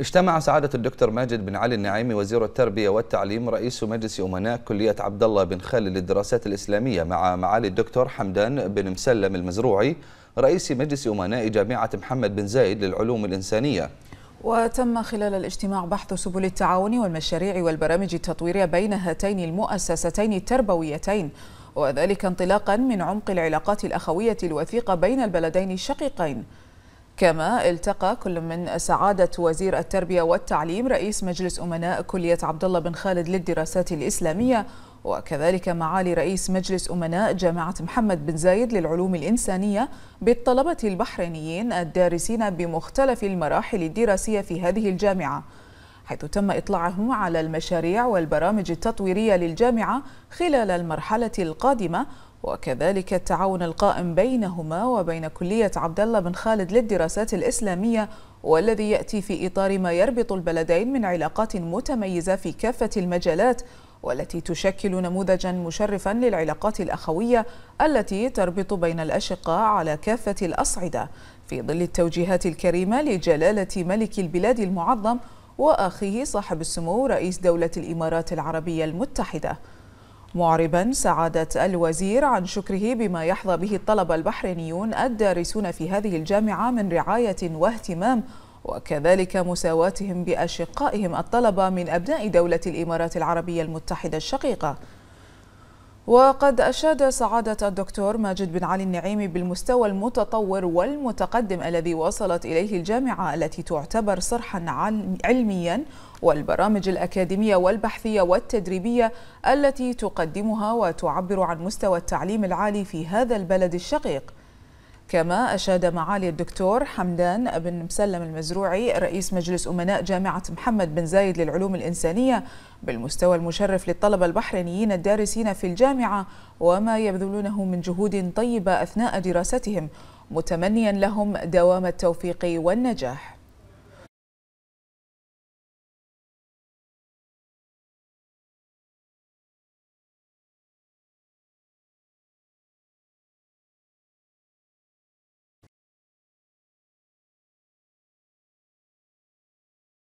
اجتمع سعادة الدكتور ماجد بن علي النعيمي وزير التربية والتعليم رئيس مجلس أمناء كلية عبد الله بن خالد للدراسات الإسلامية مع معالي الدكتور حمدان بن مسلم المزروعي رئيس مجلس أمناء جامعة محمد بن زايد للعلوم الإنسانية. وتم خلال الاجتماع بحث سبل التعاون والمشاريع والبرامج التطويرية بين هاتين المؤسستين التربويتين وذلك انطلاقا من عمق العلاقات الأخوية الوثيقة بين البلدين الشقيقين. كما التقى كل من سعادة وزير التربية والتعليم رئيس مجلس أمناء كلية عبد الله بن خالد للدراسات الإسلامية وكذلك معالي رئيس مجلس أمناء جامعة محمد بن زايد للعلوم الإنسانية بالطلبة البحرينيين الدارسين بمختلف المراحل الدراسية في هذه الجامعة حيث تم إطلاعهم على المشاريع والبرامج التطويرية للجامعة خلال المرحلة القادمة وكذلك التعاون القائم بينهما وبين كلية عبد الله بن خالد للدراسات الإسلامية والذي يأتي في إطار ما يربط البلدين من علاقات متميزة في كافة المجالات والتي تشكل نموذجا مشرفا للعلاقات الأخوية التي تربط بين الأشقاء على كافة الأصعدة. في ظل التوجيهات الكريمة لجلالة ملك البلاد المعظم وأخيه صاحب السمو رئيس دولة الإمارات العربية المتحدة. معربا سعادة الوزير عن شكره بما يحظى به الطلبة البحرينيون الدارسون في هذه الجامعة من رعاية واهتمام وكذلك مساواتهم بأشقائهم الطلبة من أبناء دولة الإمارات العربية المتحدة الشقيقة. وقد أشاد سعادة الدكتور ماجد بن علي النعيمي بالمستوى المتطور والمتقدم الذي وصلت إليه الجامعة التي تعتبر صرحا علميا والبرامج الأكاديمية والبحثية والتدريبية التي تقدمها وتعبر عن مستوى التعليم العالي في هذا البلد الشقيق. كما أشاد معالي الدكتور حمدان بن مسلم المزروعي رئيس مجلس أمناء جامعة محمد بن زايد للعلوم الإنسانية بالمستوى المشرف للطلبة البحرينيين الدارسين في الجامعة وما يبذلونه من جهود طيبة أثناء دراستهم متمنيا لهم دوام التوفيق والنجاح.